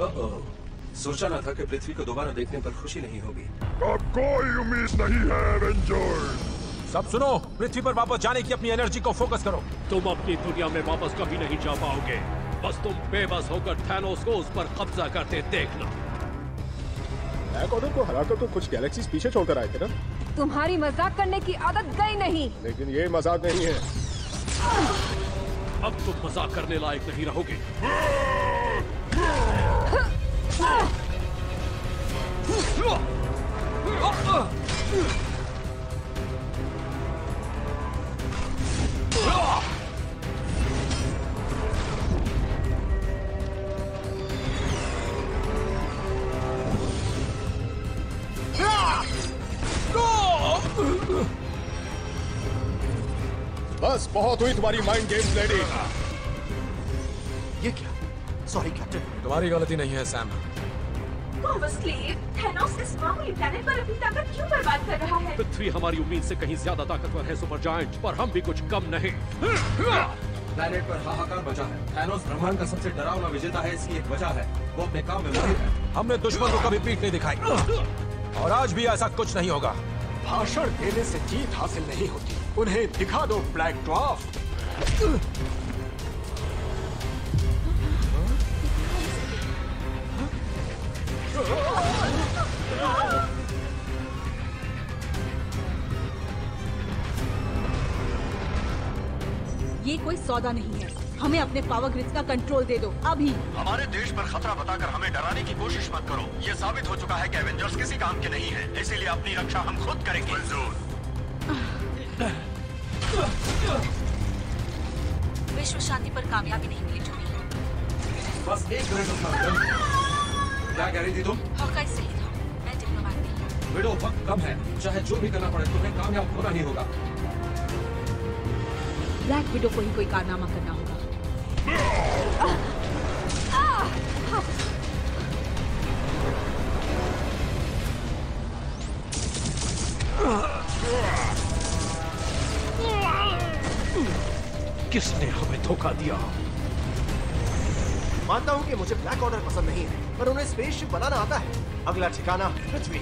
ओह, सोचा ना था कि पृथ्वी को दोबारा देखने पर खुशी नहीं होगी। अब कोई उम्मीद नहीं है एवेंजर्स सब सुनो पृथ्वी पर वापस जाने की अपनी एनर्जी को फोकस करो। तुम अपनी दुनिया में वापस कभी नहीं जा पाओगे। बस तुम बेबस होकर थैनोस को उस पर कब्जा करते देखना। ब्लैक ऑर्डर को हराकर तो कुछ गैलेक्सीज पीछे छोड़कर आए थे ना। तुम्हारी मज़ाक करने की आदत गई नहीं। लेकिन ये मज़ाक नहीं है। अब तुम मज़ाक करने लायक नहीं रहोगे। बस बहुत हुई तुम्हारी माइंड गेम्स लेडी ये क्या? सॉरी कैप्टन तुम्हारी गलती नहीं है सैम थैनोस इस मामूली प्लेनेट पर अपनी ताकत क्यों बर्बाद कर रहा है? पृथ्वी हमारी उम्मीद से कहीं ज़्यादा ताकतवर है सुपर जायंट पर हम भी कुछ कम नहीं। प्लैनेट पर हाहाकार बचा है। थैनोस ब्रह्मांड का सबसे डरावना विजेता है इसकी एक वजह है। वो अपने काम में माहिर है। हमने दुश्मन को कभी पीठ नहीं दिखाई। और आज भी ऐसा कुछ नहीं होगा। भाषण देने से जीत हासिल नहीं होती। उन्हें दिखा दो ब्लैक ड्वार्फ ये कोई सौदा नहीं है। हमें अपने पावर ग्रिड्स का कंट्रोल दे दो अभी। हमारे देश पर खतरा बताकर हमें डराने की कोशिश मत करो। ये साबित हो चुका है कि एवेंजर्स किसी काम के नहीं है इसीलिए अपनी रक्षा हम खुद करेंगे। विश्व शांति पर कामयाबी नहीं मिली जोड़ी। बस एक मिनट क्या कह रही थी तुम? हॉकाई सही था मैं डिप्लोमैट नहीं वक्त कम है। चाहे जो भी करना पड़े तुम्हें कामयाब होना ही होगा। ब्लैक विडो को ही कोई कारनामा करना होगा। किसने हमें धोखा दिया? मानता हूँ कि मुझे ब्लैक ऑर्डर पसंद नहीं है पर उन्हें स्पेसशिप बनाना आता है। अगला ठिकाना पृथ्वी।